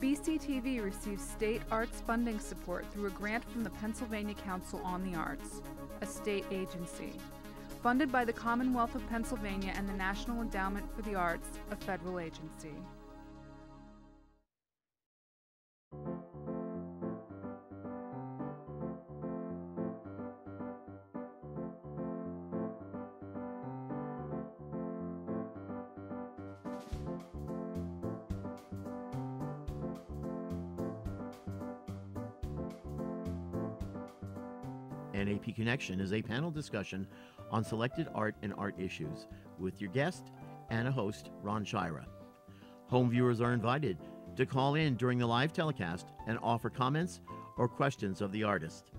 BCTV receives state arts funding support through a grant from the Pennsylvania Council on the Arts, a state agency. Funded by the Commonwealth of Pennsylvania and the National Endowment for the Arts, a federal agency. Connection is a panel discussion on selected art and art issues with your guest and a host, Ron Schira. Home viewers are invited to call in during the live telecast and offer comments or questions of the artist.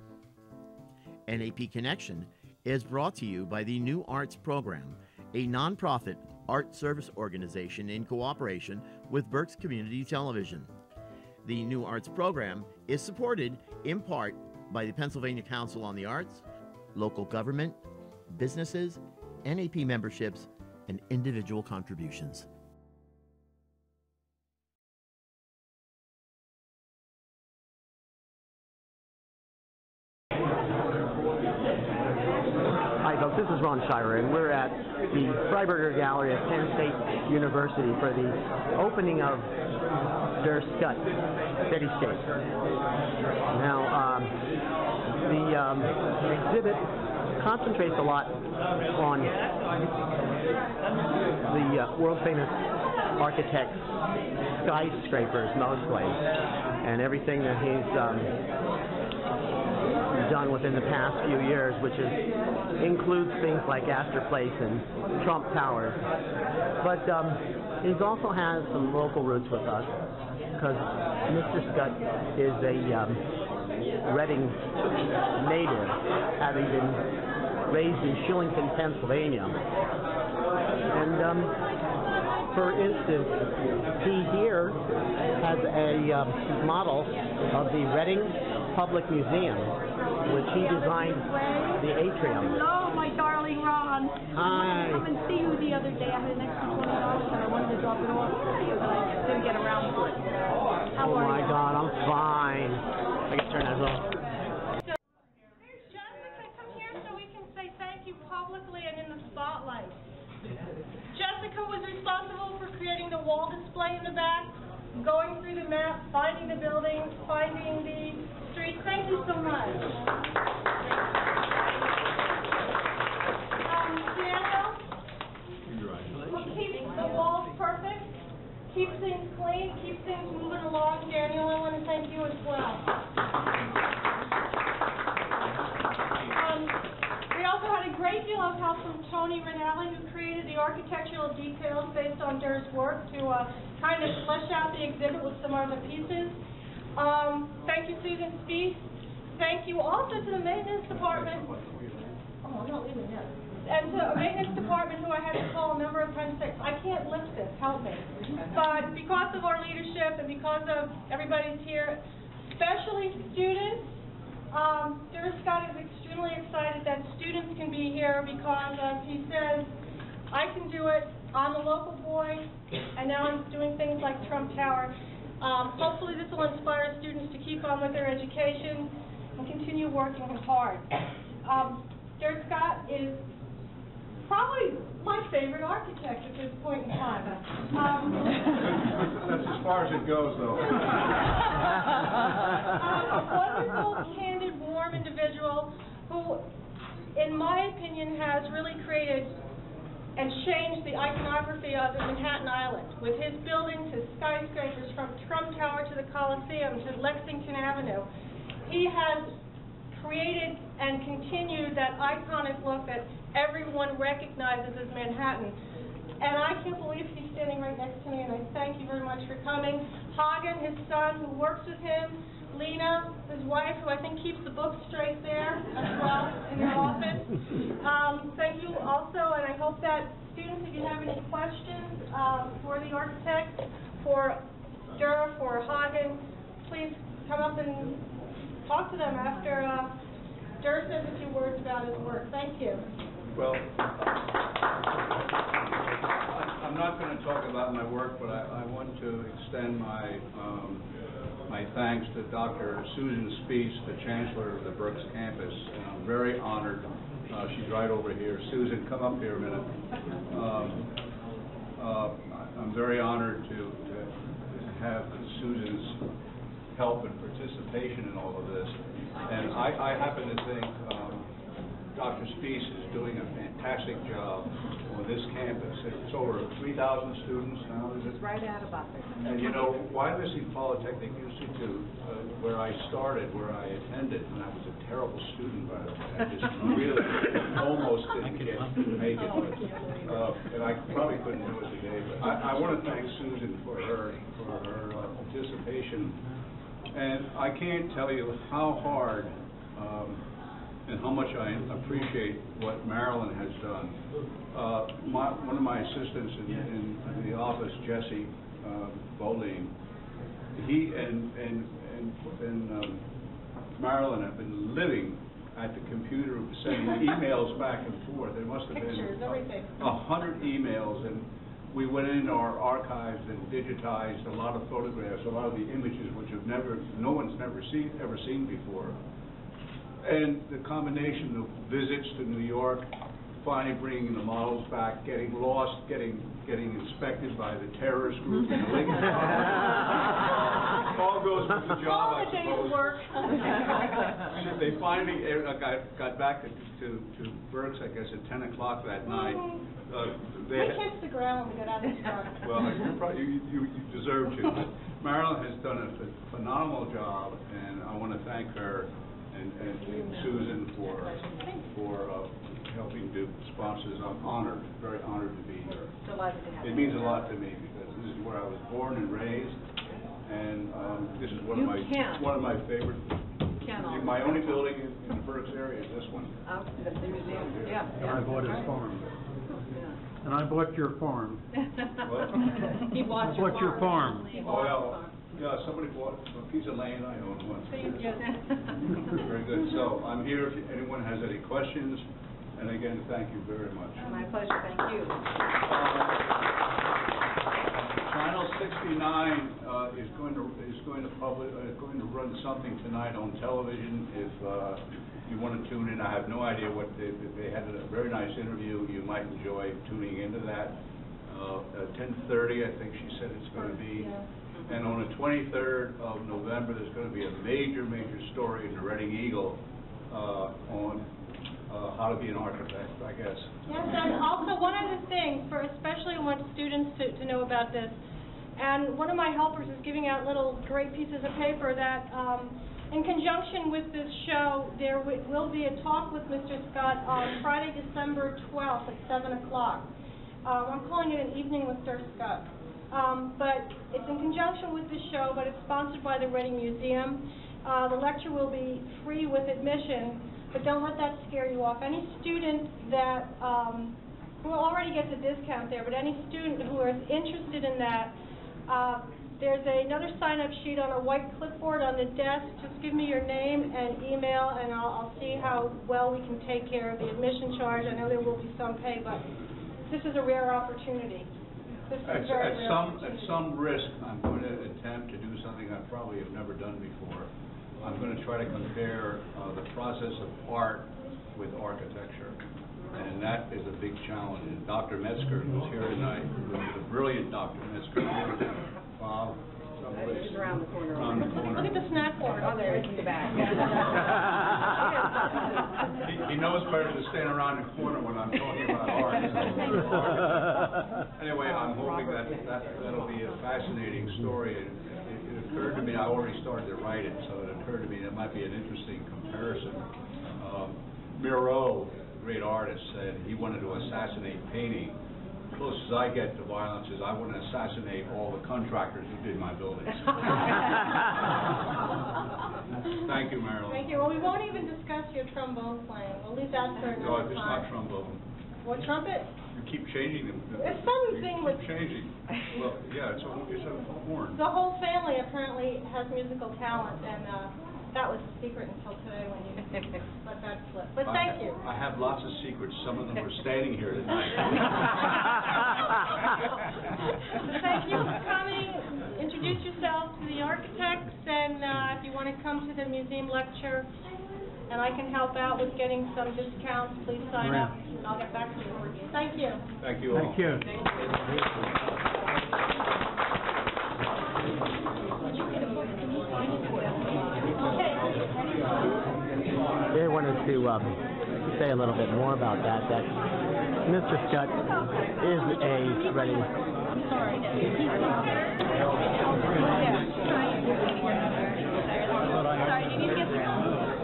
NAP Connection is brought to you by the New Arts Program, a nonprofit art service organization in cooperation with Berks Community Television. The New Arts Program is supported in part by the Pennsylvania Council on the Arts, local government, businesses, NAP memberships, and individual contributions. Hi, folks. This is Ron Schira, and we're at the Freyberger Gallery at Penn State University for the opening of Der Scutt Steady State. Now, um, the um, exhibit concentrates a lot on the uh, world famous architect's skyscrapers mostly, and everything that he's um, done within the past few years, which is, includes things like Astor Place and Trump Towers. But um, he also has some local roots with us because Mr. Scutt is a um, Reading native, having been raised in Shillington, Pennsylvania. And um, for instance, he here has a um, model of the Reading Public Museum, which he designed the atrium. Hello, my darling Ron. Hi. I wanted to come and see you the other day. I had an extra twenty dollars and I wanted to drop it off for you, but I didn't get around to it. How Oh my you? God, I'm fine. Turn that off. Jessica, come here so we can say thank you publicly and in the spotlight. Jessica was responsible for creating the wall display in the back, going through the map, finding the buildings, finding the streets. Thank you so much. Keeps things clean, keeps things moving along. Daniel, I want to thank you as well. Um, we also had a great deal of help from Tony Rinaldi, who created the architectural details based on Der's work to uh, kind of flesh out the exhibit with some other pieces. Um, thank you, Susan Speece. Thank you also to the maintenance department. Oh, I'm not leaving yet. And to maintenance department who I had to call a number of times, say, I can't lift this, help me. But because of our leadership and because of everybody's here, especially students, um, Scutt is extremely excited that students can be here because, as he says, I can do it, I'm a local boy, and now I'm doing things like Trump Tower. Um, hopefully this will inspire students to keep on with their education and continue working hard. Um, Der Scutt is probably my favorite architect at this point in time. Um, That's as far as it goes, though. a wonderful, candid, warm individual who, in my opinion, has really created and changed the iconography of the Manhattan Island with his buildings, his skyscrapers from Trump Tower to the Coliseum to Lexington Avenue. He has created and continued that iconic look that everyone recognizes as Manhattan. And I can't believe he's standing right next to me, and I thank you very much for coming. Hagen, his son, who works with him, Lena, his wife, who I think keeps the books straight there as well in your office. Um, thank you also, and I hope that students, if you have any questions um, for the architect, for Der, for Hagen, please come up and talk to them after uh, Der says a few words about his work. Thank you. Well, I'm not going to talk about my work, but I, I want to extend my, um, my thanks to Dr. Susan Speece, the Chancellor of the Berks campus. And I'm very honored, uh, she's right over here. Susan, come up here a minute. Um, uh, I'm very honored to, to have Susan's help and participation in all of this. And I, I happen to think, um, Dr. Speece is doing a fantastic job on this campus. It's over three thousand students now, is it? Right at about there. And you know, Wyomissing Polytechnic Institute, uh, where I started, where I attended, and I was a terrible student, by the way. I just really almost didn't get, make it. Uh, And I probably couldn't do it today, but I, I want to thank Susan for her, for her uh, participation. And I can't tell you how hard, um, and how much I appreciate what Marilyn has done. Uh, my, one of my assistants in, in the office, Jesse, uh, Boline, he and, and, and, and, um, Marilyn have been living at the computer, sending emails back and forth. There must have been. Pictures, everything. A hundred emails, and we went in our archives and digitized a lot of photographs, a lot of the images which have never, no one's never seen, ever seen before. And the combination of visits to New York, finally bringing the models back, getting lost, getting, getting inspected by the terrorist group in Lincoln. All goes with the job, I All the days suppose. of work. They finally uh, got, got back to, to to Berks, I guess, at ten o'clock that night. Uh, We they- kiss the ground when we get out of the truck. Well, you probably, you, you you deserve to. Marilyn has done a ph- phenomenal job, and I want to thank her and, and Susan for, for, uh, helping to sponsor this. I'm honored, very honored to be here. Delighted to have you. It means a lot to me, because this is where I was born and raised, and, um, this is one of You my, can. one of my favorite. Can My only building in in the Berks area is this one. Out in the museum, yeah. And I bought his Right. farm. Yeah. And I bought your farm. What? He bought I your bought your farm. He Oh, bought yeah, your farm. yeah, somebody bought a piece of land I owned once. Yes. Very good. So I'm here if anyone has any questions, and again, thank you very much. My pleasure, thank you. Channel 69 uh, is going to, is going to public, uh, going to run something tonight on television. If uh, you want to tune in, I have no idea what, they they had a very nice interview. You might enjoy tuning into that. Uh, At 10:30, I think she said it's going to be. And on the 23rd of November, there's going to be a major, major story in the Reading Eagle uh, on uh, how to be an architect, I guess. Yes, and also one other thing, for especially want students to, to know about this, and one of my helpers is giving out little great pieces of paper that, um, in conjunction with this show, there wi- will be a talk with Mr. Scutt on Friday, December twelfth at seven o'clock. Um, I'm calling it an evening with Sir Scott. Um, but it's in conjunction with this show, but it's sponsored by the Reading Museum. Uh, the lecture will be free with admission, but don't let that scare you off. Any student that, um, will already gets a discount there, but any student who is interested in that, uh, there's another sign-up sheet on a white clipboard on the desk. Just give me your name and email, and I'll, I'll see how well we can take care of the admission charge. I know there will be some pay, but this is a rare opportunity. This is At, a very at rare some, at some risk, I'm going to attempt to do something I probably have never done before. I'm going to try to compare uh, the process of art with architecture, and that is a big challenge. And Dr. Metzger, who's here tonight, the brilliant Dr. Metzger, Bob, someplace He's around the corner. around the corner. Look at the snack bar. Oh, there, it's in the back. He- He knows better to stand around the corner when I'm talking about art. Anyway, I'm hoping that, that, that'll be a fascinating story. It, it occurred to me, I already started to write it, so it occurred to me that might be an interesting comparison. Um, Miro, great artist, said he wanted to assassinate painting. Closest I get to violence is I want to assassinate all the contractors who did my buildings. Thank you, Marilyn. Thank you. Well, we won't even discuss your trombone playing. We'll leave that for another time. No, it's not trombone. What, trumpet? You keep changing them. It's something You with- keep changing. Well, yeah, it's a, it's a horn. The whole family apparently has musical talent, and uh, that was a secret until today when you let that slip. But thank ha- you. I have lots of secrets, some of them are standing here tonight. So thank you for coming. Introduce yourselves to the architects, and uh, if you want to come to the museum lecture, and I can help out with getting some discounts, please sign up, and I'll get back to you. Thank you. Thank you all. Thank you. Yeah, I wanted to um, say a little bit more about that. That Mr. Scutt is a ready.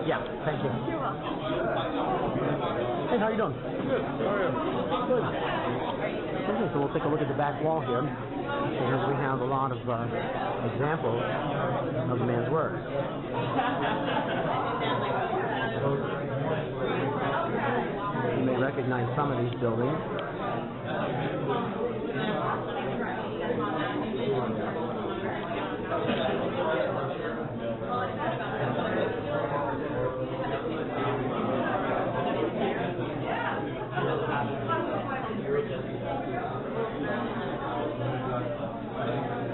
Yeah, thank you. Hey, how you doing? Good. How are you? Good. Okay, so we'll take a look at the back wall here. because we have a lot of uh, examples of the man's work. You may recognize some of these buildings.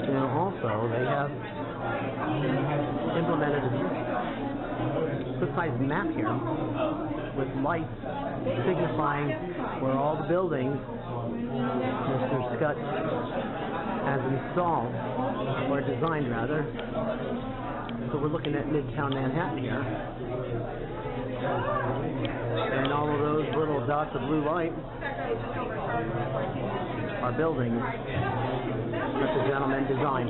And also, they have implemented a precise map here with lights signifying where all the buildings Mr. Scutt has installed, or designed rather. So we're looking at Midtown Manhattan here. And all of those little dots of blue light are buildings that the gentleman designed.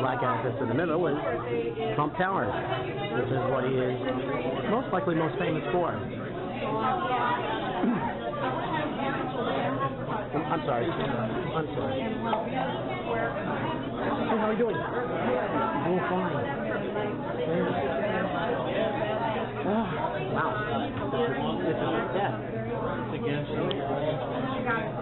black edifice in the middle is Trump Tower, which is what he is most likely most famous for. I'm sorry. I'm sorry. Hey, how are you doing? Oh, fine. Oh, wow. This is, this is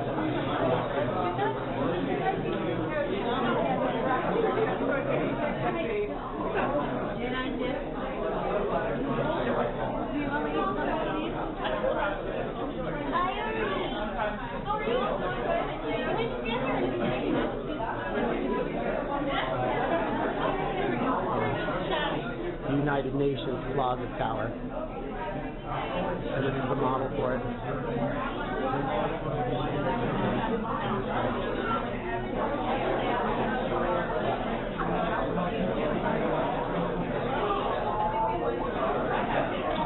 the Nations Plaza Tower. And this is the model for it.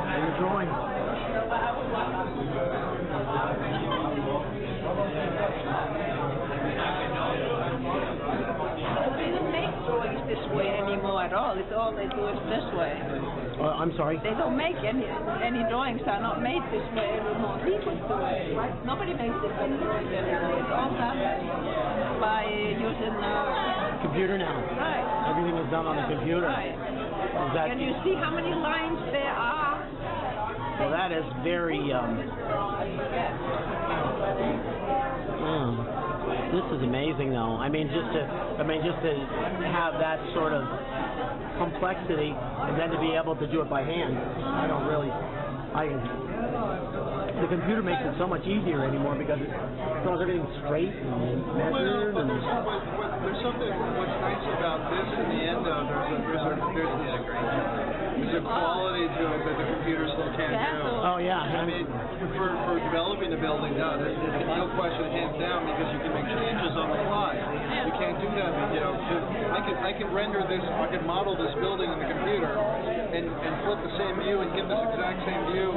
And the drawing. They don't make drawings this way anymore at all. It's all they do is this way. Uh, I'm sorry. They don't make any any drawings are not made this way anymore. People do it. Nobody makes this kind of drawings anymore. It's all done by using uh, Computer now. right, Everything is done on the computer. right. Is that, Can you see how many lines there are? well, that is very. Um, mm, this is amazing, though. I mean, just to, I mean, just to have that sort of complexity, and then to be able to do it by hand. I don't really. I. the computer makes it so much easier anymore because it throws everything straight and Well, measured but and. there's, what, there's something, what's nice about this in the end though, there's a, there's a, there's a, there's a quality to it that the computer still can't do. Oh yeah. I mean, for, for developing the building, no, there's, there's no question hands down because you can make changes on the fly. You can't do that, you know, to, I can, I can render this, I can model this building in the computer and, and flip the same view and give this exact same view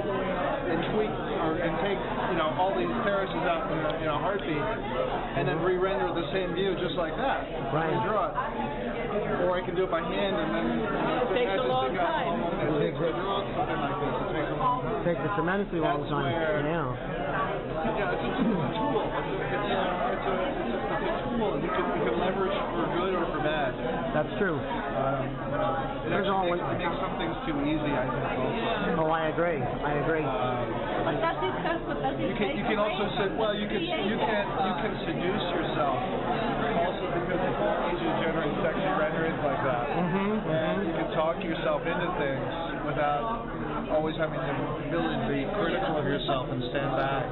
and tweak or, and take, you know, all these terraces out in a, in a heartbeat and then re-render the same view just like that. Right. And draw it. Or I can do it by hand and then. Takes a long time. It takes, to draw something like this, it takes a long time. takes a tremendously long That's time. where- Yeah. Yeah, it's a, it's a tool. It's a, it's, a, it's, a, it's, a, it's a tool and you can, you can leverage for good or for bad. That's true. Um, it There's all actually makes, it makes some things too easy, I think, also. I agree. I agree. But does it help? But does You can, you can also away sit, well, you can, you can, you can seduce yourself also because it's easy to generate sexy renderings like that. Mhm. And you can talk yourself into things without always having the ability to be critical of yourself and stand back.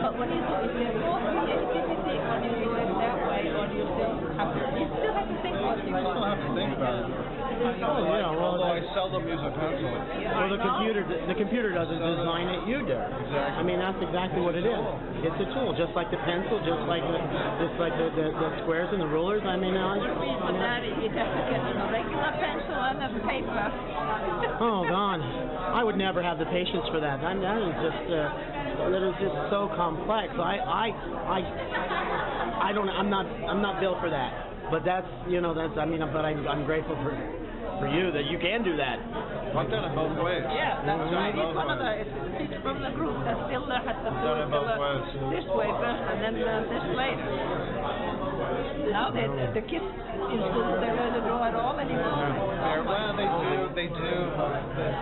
But when you do it, there's more creativity when you do it that way, or you still have to, you still have to think what you I still have to think about it. Oh, yeah, well, Although I that's- seldom use a pencil. Well, the computer the computer doesn't design it. You do. Exactly. I mean, that's exactly what it is. It's a tool, just like the pencil, just like the just like the, the, the squares and the rulers. I mean, I, For that, you have to get a regular pencil and a paper. oh God, I would never have the patience for that. I, that is just uh, that is just so complex. I I I I don't. I'm not I'm not built for that. But that's you know that's I mean but I'm I'm grateful for for you that you can do that. I've done it both ways. Yeah, that's I've done right. He's one of the ways. he's from the group that still had to do Done it it both uh, ways. this way first and then uh, this later. Now they, the, the kids in school they learn to draw at all anymore. They're, well, they do, they do.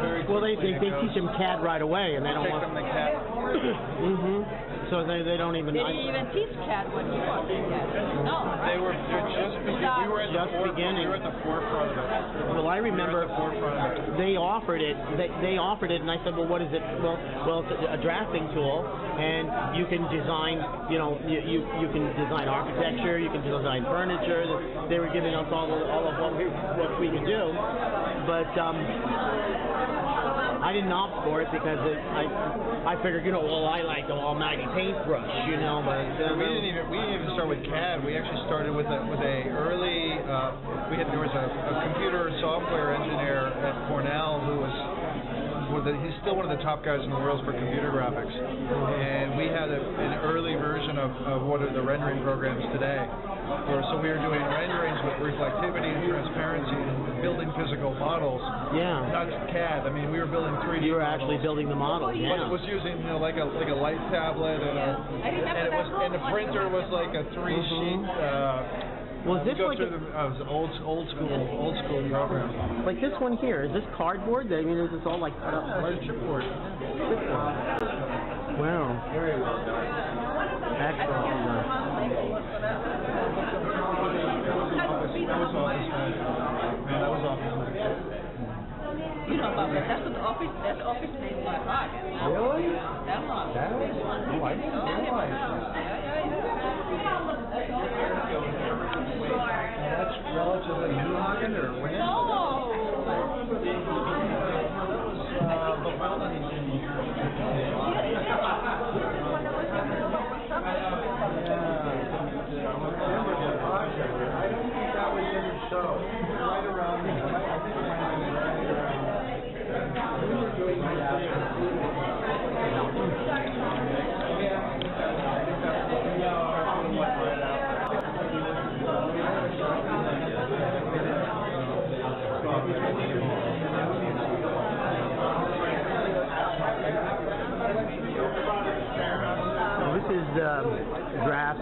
Very Well, they they, they teach them CAD right away, and they don't Take want. them to cat. mhm. So they they don't even. They didn't even teach CAD when you were in CAD. No, They were just beginning. We were at the Just forefront. beginning. We were at the forefront of it. Well, I We were remember at the forefront of it. they offered it. They, they offered it, and I said, "Well, what is it?" Well, well, it's a, a drafting tool, and you can design. You know, you, you you can design architecture. You can design furniture. They were giving us all of, all of what we what we could do, but um, I didn't opt for it because it, I I figured, you know, well, I like the almighty paintbrush, you know, but uh, We didn't even we didn't even start with CAD. We actually started with a with a early. Uh, we had there was a, a computer software engineer at Cornell who was. was the, he's still one of the top guys in the world for computer graphics, and we had a, an early version of, of what are the rendering programs today. Where, so we were doing renderings with reflectivity and transparency and building physical models, yeah, not CAD. I mean, we were building 3D. you were actually building the model. But it Yeah. was using you know like a like a light tablet and a I remember and it was and the printer was like a three sheet. Uh, Was this like a, the, uh, it was an old old school old school program. like this one here? Is this cardboard? I mean, is this all like cut up? Large chipboard. Wow. Excellent. That was office time. That was office. You know about that. That's what the office, that's office name my pocket. Really? That one. That was oh, I didn't realize that. That's relatively new looking or when? No. Uh, but well, I mean, I don't think that was in the show. Right around, I think it might have been right around. We were doing that. Well, this is the draft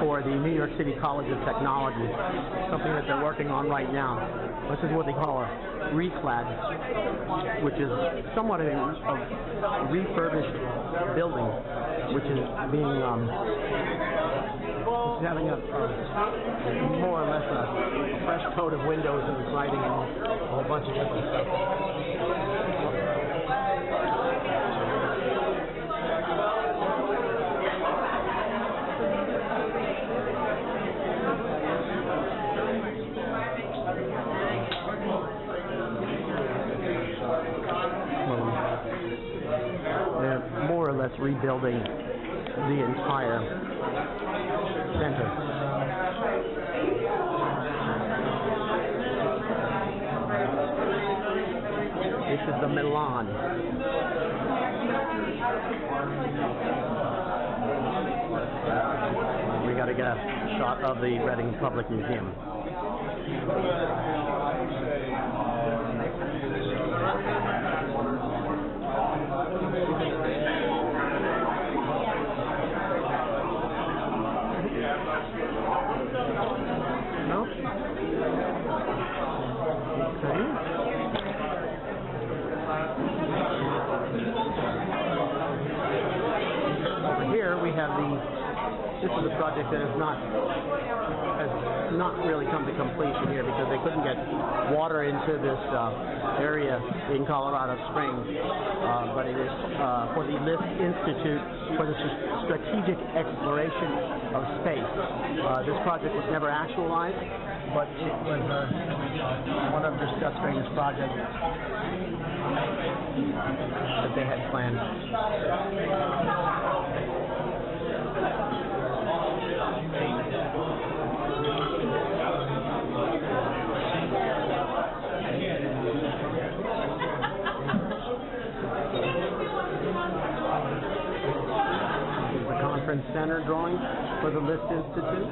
for the New York City College of Technology, something that they're working on right now. This is what they call a reclad, which is somewhat of a, a refurbished building, which is being um, having a, a more or less a, a fresh coat of windows and siding and a whole bunch of different stuff. Starts rebuilding the entire center. This is the Milan. We got to get a shot of the Reading Public Museum. Nope. Okay. Over here we have the, this is a project that has not, has not really come to completion here because they couldn't get water into this uh, area in Colorado Springs. Uh, But it is uh, for the LIST Institute for the Strategic Exploration of Space. Uh, This project was never actualized, but it was uh, one of discussed during this project that they had planned. Conference center drawing for the List Institute.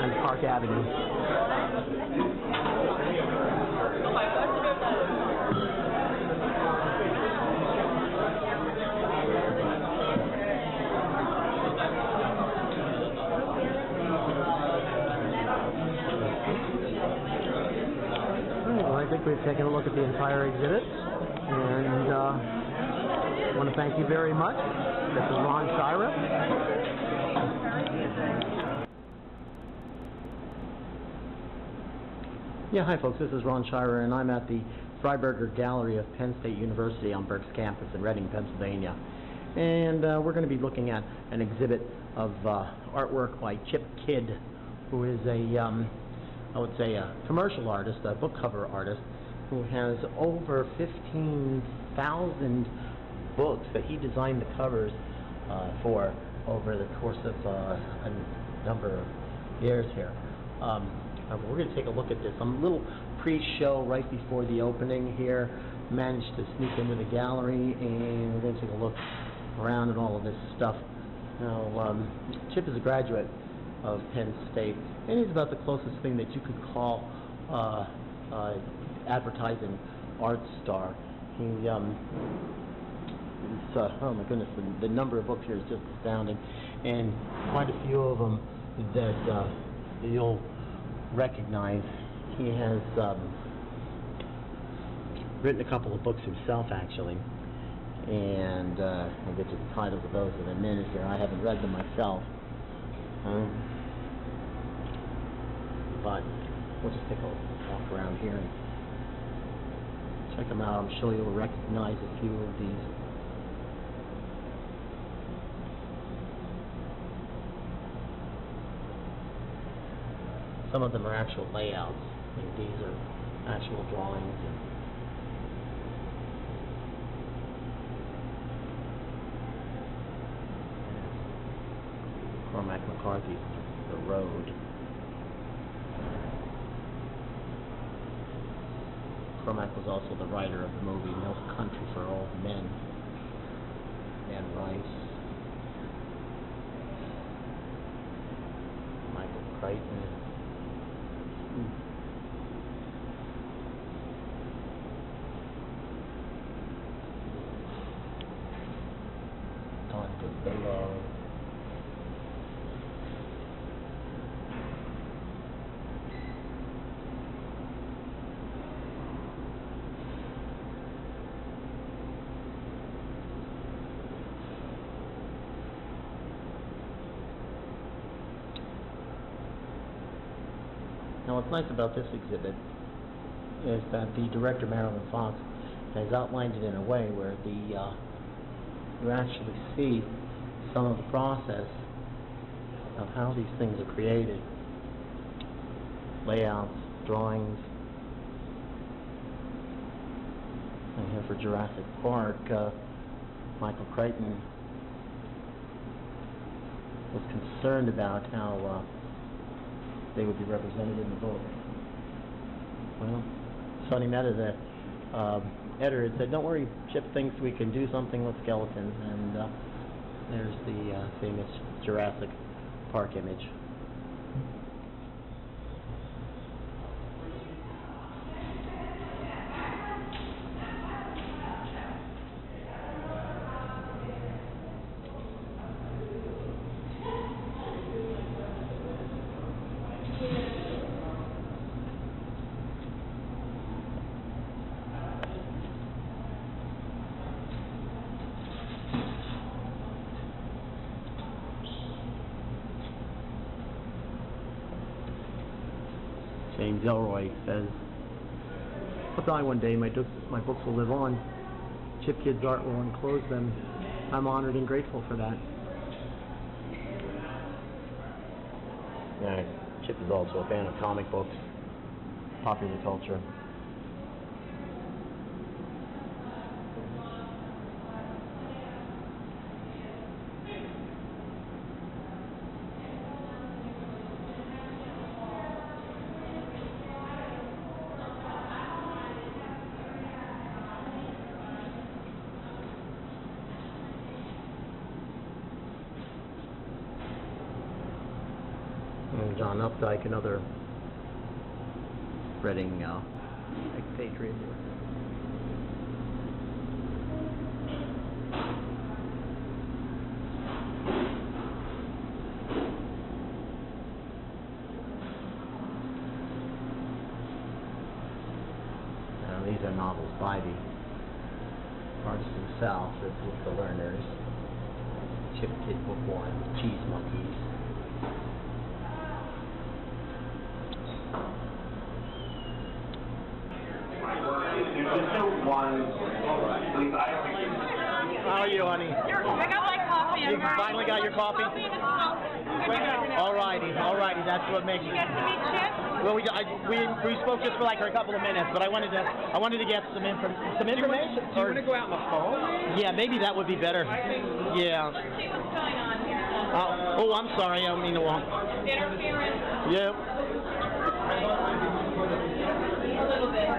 And Park Avenue. Well, I think we've taken a look at the entire exhibit, and uh, I want to thank you very much. This is Ron Schira. Yeah, hi folks, this is Ron Schira, and I'm at the Freyberger Gallery of Penn State University on Berks campus in Reading, Pennsylvania. And uh, we're going to be looking at an exhibit of uh, artwork by Chip Kidd, who is a, um, I would say, a commercial artist, a book cover artist, who has over 15,000 books that he designed the covers uh, for over the course of uh, a number of years here. Um, uh, we're going to take a look at this. I'm a little pre-show right before the opening here. Managed to sneak into the gallery, and we're going to take a look around at all of this stuff. Now, um, Chip is a graduate of Penn State, and he's about the closest thing that you could call uh, uh, advertising art star. He, um, it's, uh, oh my goodness, the, the number of books here is just astounding, and quite a few of them that uh, you'll recognize. He has um, written a couple of books himself, actually, and uh, I'll get to the titles of those in a minute here. I haven't read them myself, um, but we'll just take a walk around here and check them out. I'm sure you'll recognize a few of these. Some of them are actual layouts. Mean, these are actual drawings. And Cormac McCarthy's The Road. Cormac was also the writer of the movie No Country for Old Men. Anne Rice. Michael Crichton. Hmm. Don DeLillo. Now, what's nice about this exhibit is that the director, Marilyn Fox, has outlined it in a way where the, uh, you actually see some of the process of how these things are created. Layouts, drawings. And here for Jurassic Park, uh, Michael Crichton, was concerned about how uh, they would be represented in the book. Well, Sonny Mehta, the um, editor, said, "Don't worry, Chip thinks we can do something with skeletons." And uh, there's the uh, famous Jurassic Park image. James Ellroy says, I'll die one day, my, my books will live on. Chip Kidd's art will enclose them. I'm honored and grateful for that. Chip is also a fan of comic books, popular culture. And Updike, another Reading uh. Uh, these are novels by the artists themselves, with the learners. Chip Kidd Book One, Cheese Monkeys. How are you, honey? I got my coffee. You finally got your coffee? All righty, all righty. That's what makes it. Get to? Well, we, I, we we spoke just for like a couple of minutes, but I wanted to I wanted to get some info, some information. Do you want to go out on the phone? Yeah, maybe that would be better. Yeah. What's going on here. Uh, oh, I'm sorry. I don't mean to walk. Interference. Yeah. A little bit.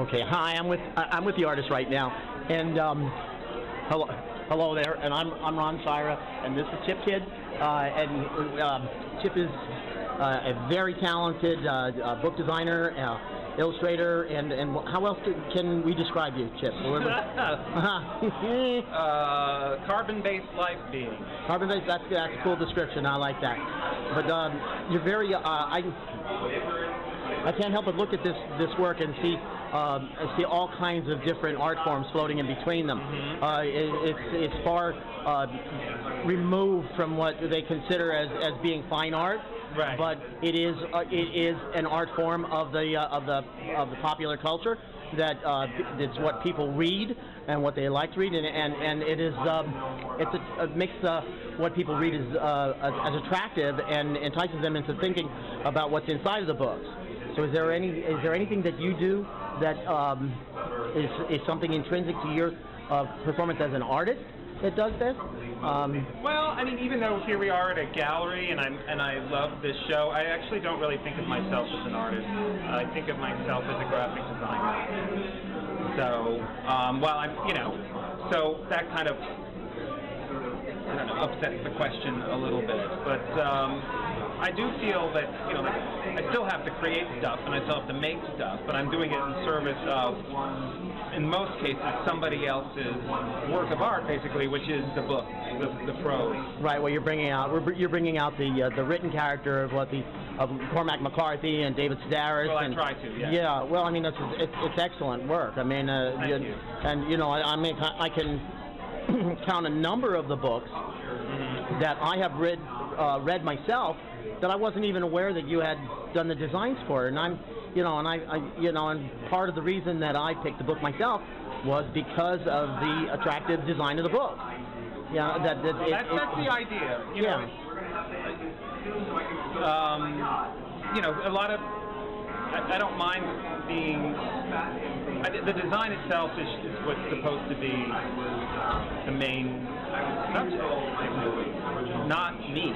Okay. Hi, I'm with I- I'm with the artist right now, and um, hello, hello there, and I'm I'm Ron Schira, and this is Chip Kidd, uh, and um, Chip is uh, a very talented uh, uh, book designer, uh, illustrator, and and how else can, can we describe you, Chip? uh, carbon-based life being. Carbon based, that's, that's a cool description. I like that. But um, you're very, uh, I, I can't help but look at this, this work and see, um, see all kinds of different art forms floating in between them. Uh, it, it's, it's far uh, removed from what they consider as, as being fine art. Right. But it is, uh, it is an art form of the, uh, of the, of the popular culture that uh, it's what people read and what they like to read, and and, and it is um, it's a, it makes uh, what people read as, uh, as as attractive and entices them into thinking about what's inside of the books. So is there any is there anything that you do that um, is is something intrinsic to your uh, performance as an artist that does this? Um, Well, I mean, even though here we are at a gallery and I'm and I love this show, I actually don't really think of myself as an artist. I think of myself as a graphic designer. So, um, well, I'm, you know, so that kind of I don't know, upsets the question a little bit. But um, I do feel that you know I still have to create stuff and I still have to make stuff, but I'm doing it in service of, in most cases, somebody else's work of art, basically, which is the book, the, the prose. Right. Well, you're bringing out we're, you're bringing out the uh, the written character of what the of Cormac McCarthy and David Sedaris. Well, I and, try to, yeah. Yeah. Well, I mean, it's it's, it's excellent work. I mean, uh, Thank you. and you know, I, I mean, I can count a number of the books Mm-hmm. that I have read uh, read myself that I wasn't even aware that you had done the designs for. And I'm, you know, and I, I you know, and part of the reason that I picked the book myself was because of the attractive design of the book. Yeah, that, that it, That's, it- that's the idea. You Yeah. know, um, you know, a lot of I, I don't mind being. I, the design itself is, is what's supposed to be the main subject, not me.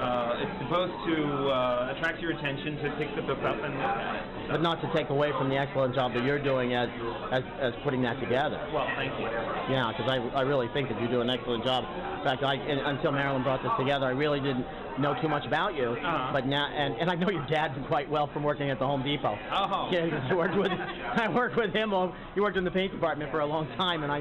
Uh, it's supposed to uh, attract your attention to pick the book up and look at it. But not to take away from the excellent job that you're doing as as, as putting that together. Well, thank you. Yeah, because I, I really think that you do an excellent job. In fact, I, and, until Marilyn brought this together, I really didn't know too much about you. Uh-huh. But now, and, and I know your dad quite well from working at the Home Depot. Oh. Yeah, I worked with I worked with him. On, he worked in the paint department for a long time, and I,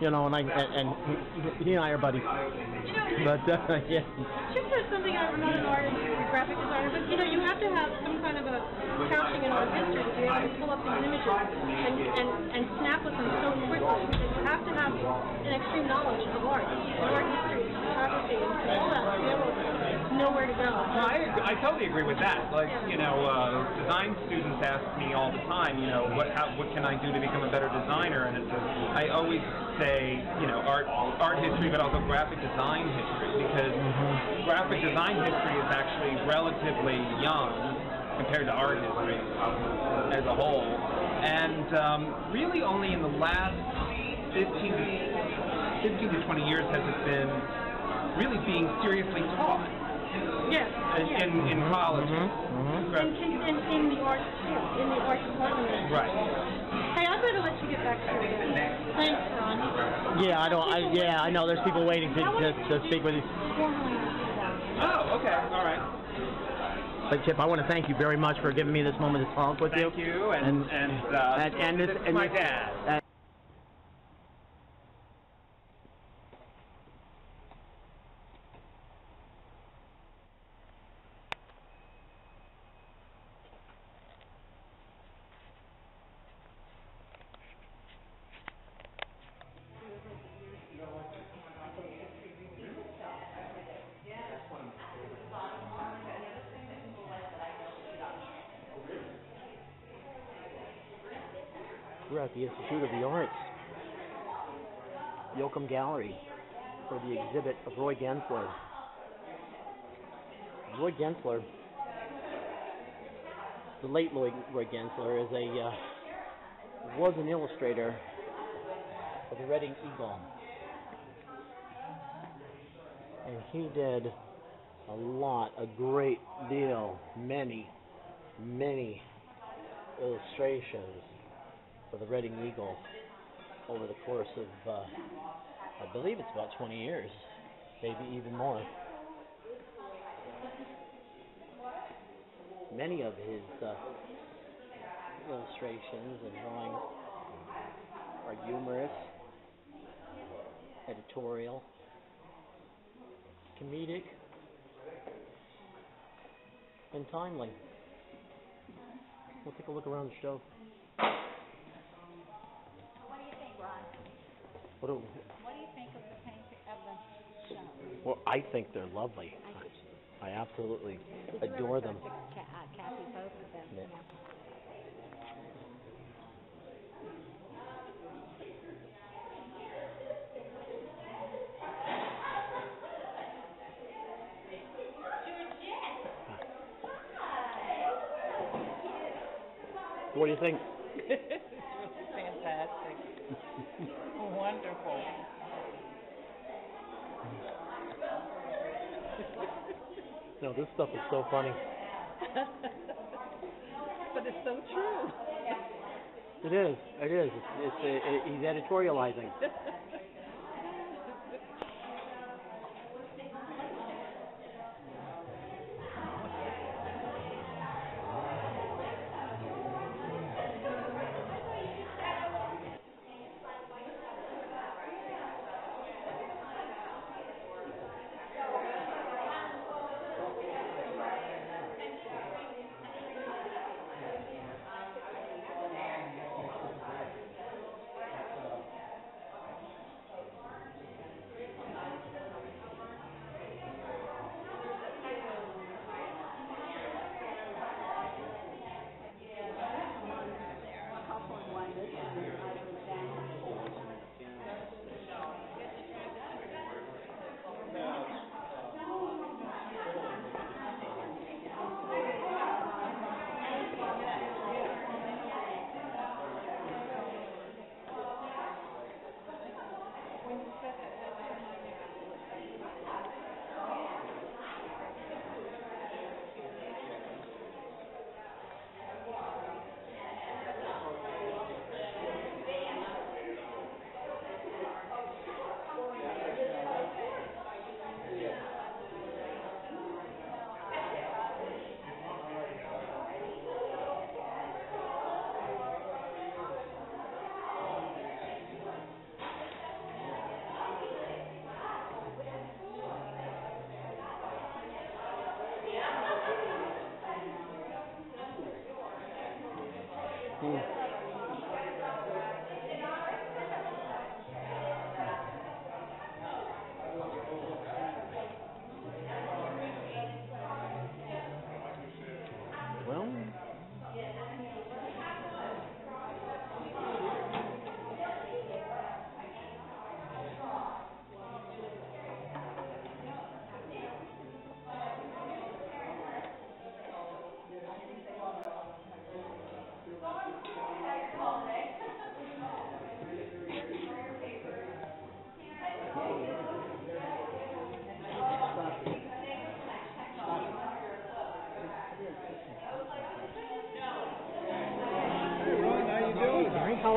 you know, and I and, and he and I are buddies. But uh, yeah, Just for something, I'm not an artist a graphic designer, but you know, you have to have some kind of a couching in art history to be able to pull up these images and, and, and snap with them so quickly. That you have to have an extreme knowledge of art, art history, photography, all that to be able to know where to go. Well, I, I totally agree with that. Like, you know, uh, design students ask me all the time, you know, what how, what can I do to become a better designer? And it's a, I always say, you know, art art history, but also graphic design history, because graphic design history is actually relatively young compared to art history as a whole, and um, really only in the last 15 15 to 20 years has it been really being seriously taught Yes. in, yes. in, in college. And, and, and in the art, in the art department. Right. Hey, I better let you get back to it. Thanks, Ron. yeah, I don't. I yeah, I know. There's people waiting to to, to speak with you. Oh, okay, all right. But Chip, I want to thank you very much for giving me this moment to talk with you. Thank you, and And- and, uh, and, and this this is and my this- dad. uh, We're at the Institute of the Arts, Yocum Gallery, for the exhibit of Roy Gensler. Roy Gensler, the late Roy, Roy Gensler, is a uh, was an illustrator of the Reading Eagle, and he did a lot, a great deal, many, many illustrations for the Reading Eagle over the course of, uh, I believe it's about 20 years, maybe even more. Many of his uh, illustrations and drawings are humorous, editorial, comedic, and timely. We'll take a look around the show. What do you think, Ron? What do, What do you think of the painting of the show? well, I think they're lovely. I do too. I absolutely Did you adore ever them. talk to Ca- uh, Kathy Pope about Yeah. them? What do you think? Fantastic. Wonderful. No, this stuff is so funny. but it's so true. It is. It is. It's, it's uh, it, he's editorializing. Well,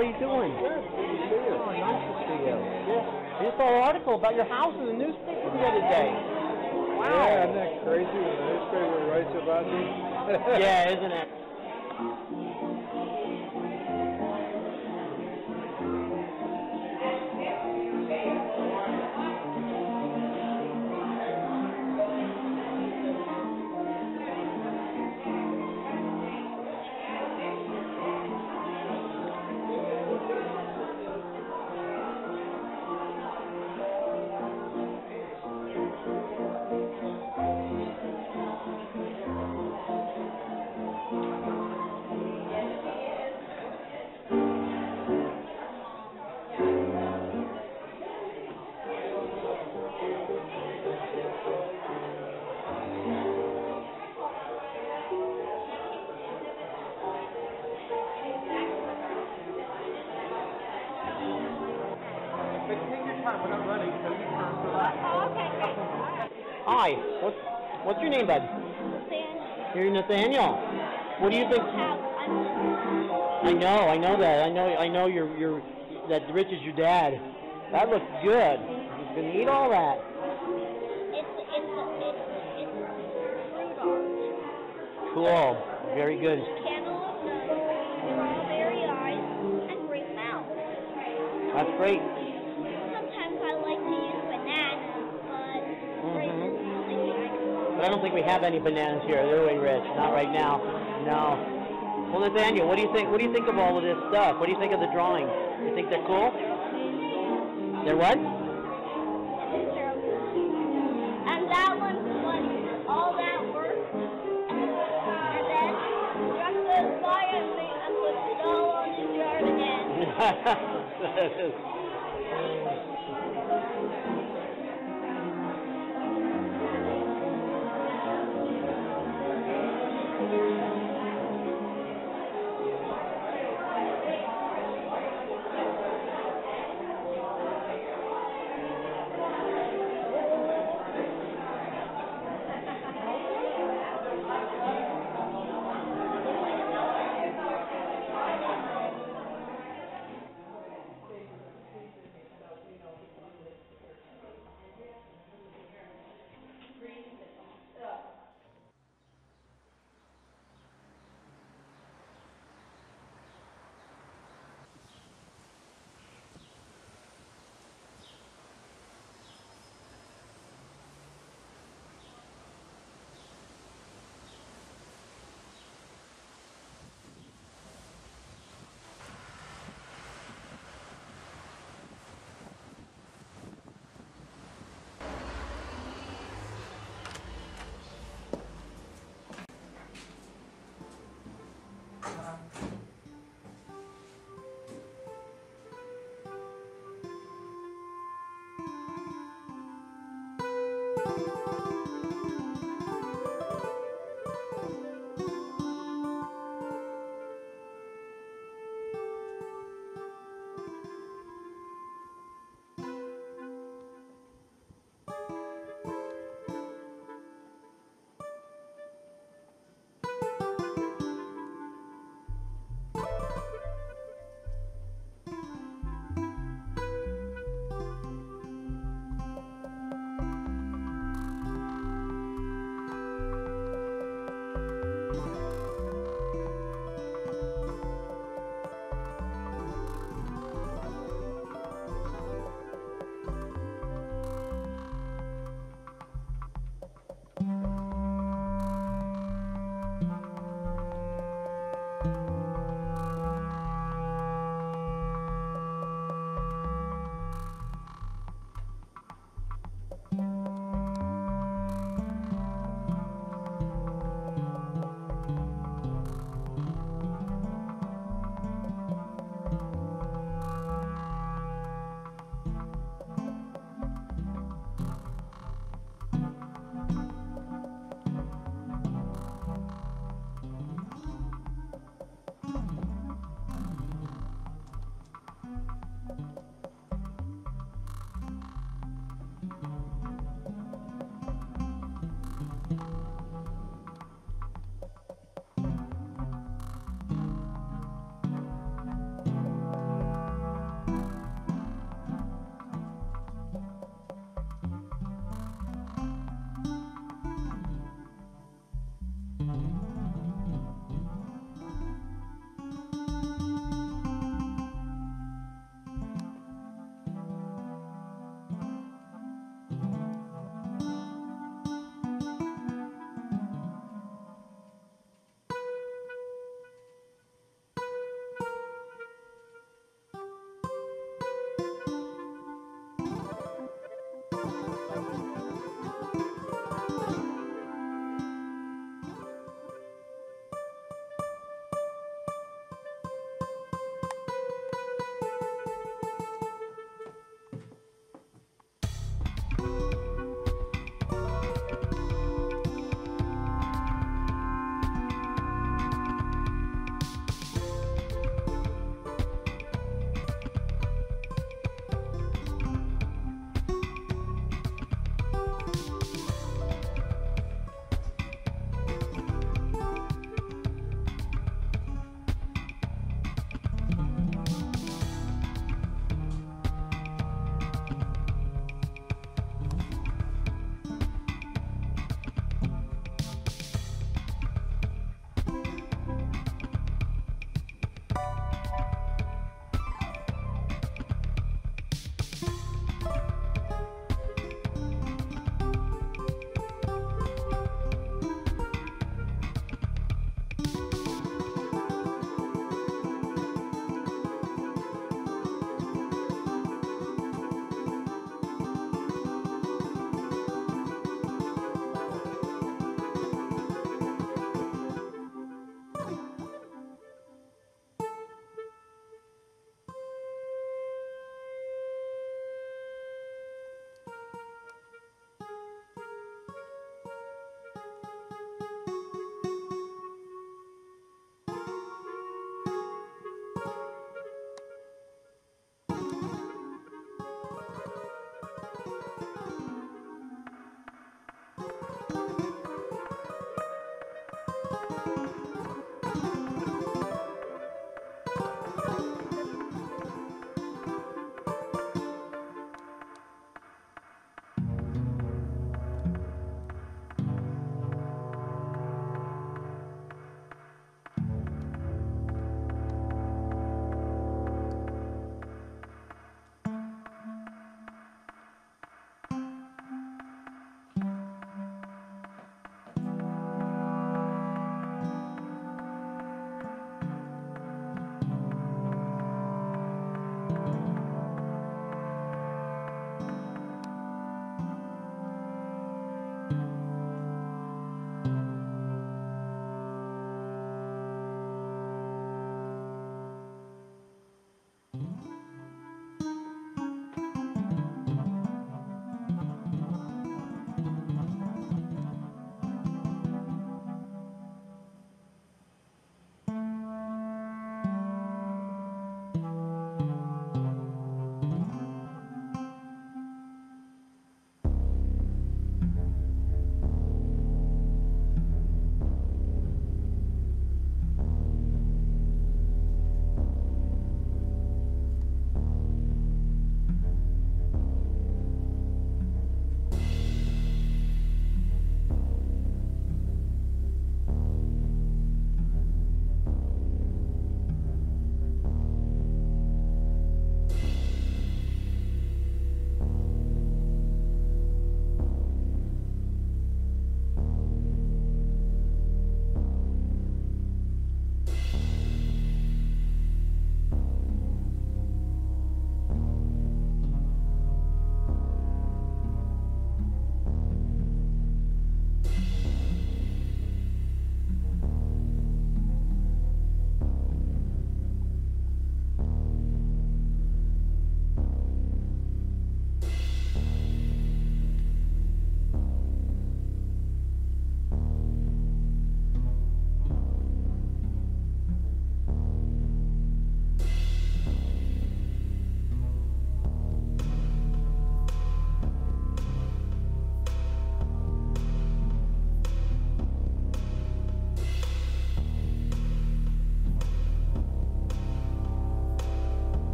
how are you doing? Good. Oh, nice to see you. Yeah. I just saw an article about your house in the newspaper the other day. Wow. Yeah, isn't that crazy when the newspaper writes about me? yeah, isn't it? Hi. What's what's your name, bud? Nathaniel. You're Nathaniel. What do you think? I know, I know that. I know, I know. You're, you're. That Rich is your dad. That looks good. He's gonna eat all that. Cool. Very good. strawberry eyes, and green mouth. That's great. Don't think we have any bananas here, do we, Rich? Not right now. No. Well, Nathaniel, what do you think? What do you think of all of this stuff? What do you think of the drawings? You think they're cool? They're what?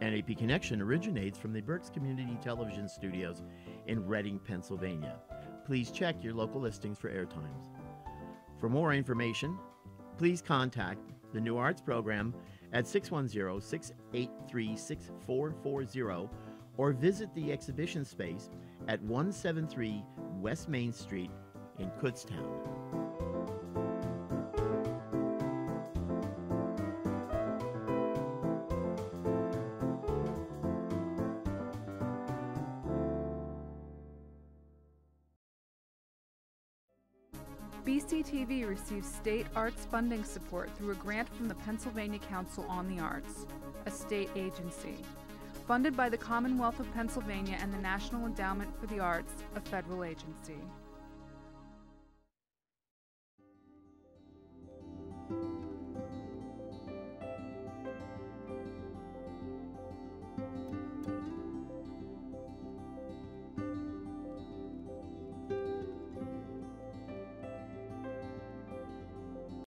NAP Connection originates from the Berks Community Television Studios in Reading, Pennsylvania. Please check your local listings for airtimes. For more information, please contact the New Arts Program at 610 683 6440 or visit the exhibition space at 173 West Main Street in Kutztown. State arts funding support through a grant from the Pennsylvania Council on the Arts, a state agency. Funded by the Commonwealth of Pennsylvania and the National Endowment for the Arts, a federal agency.